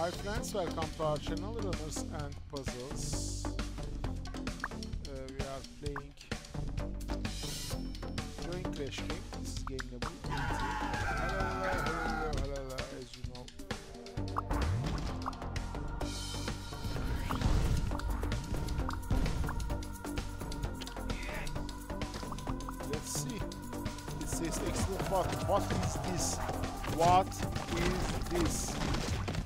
Hi friends, welcome to our channel Runners and Puzzles. Uh, we are playing Join Clash Game. This is game number 80. Hello, hello, hello, hello, as you know. Let's see. It says excellent what? What is this? What is this?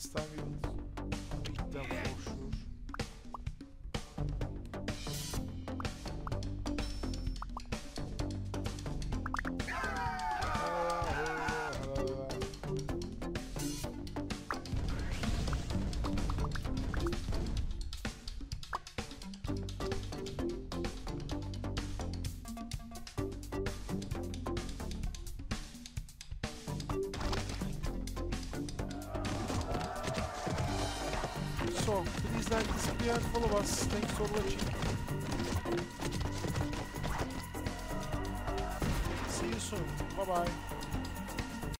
This time Please like video and follow us. Thanks for watching. See you soon. Bye bye.